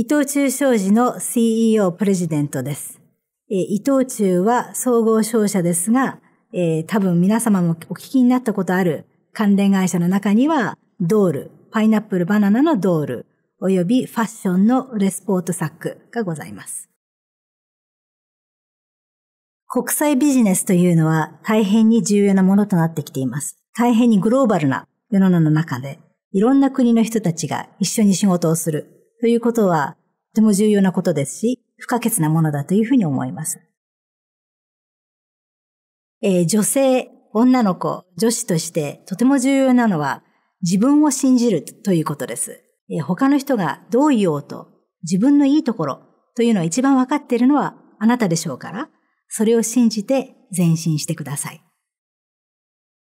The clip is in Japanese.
伊藤忠商事の CEO プレジデントです。えー、伊藤忠は総合商社ですが、えー、多分皆様もお聞きになったことある関連会社の中には、ドール、パイナップルバナナのドール、およびファッションのレスポートサックがございます。国際ビジネスというのは大変に重要なものとなってきています。大変にグローバルな世の中の中で、いろんな国の人たちが一緒に仕事をするということは、とても重要なことですし、不可欠なものだというふうに思います。えー、女性、女の子、女子としてとても重要なのは自分を信じるということです。えー、他の人がどう言おうと自分のいいところというのを一番わかっているのはあなたでしょうから、それを信じて前進してください。